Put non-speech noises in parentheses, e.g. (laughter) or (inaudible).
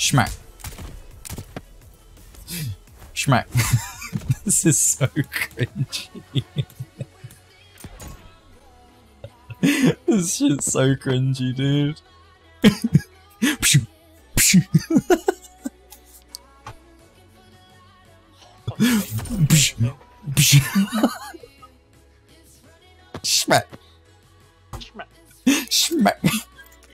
Schmack. Schmack. (laughs) this is so cringy. this shit's so cringy, dude. Pshoo, pshoo, pshoo. Schmack. Schmack. Schmack.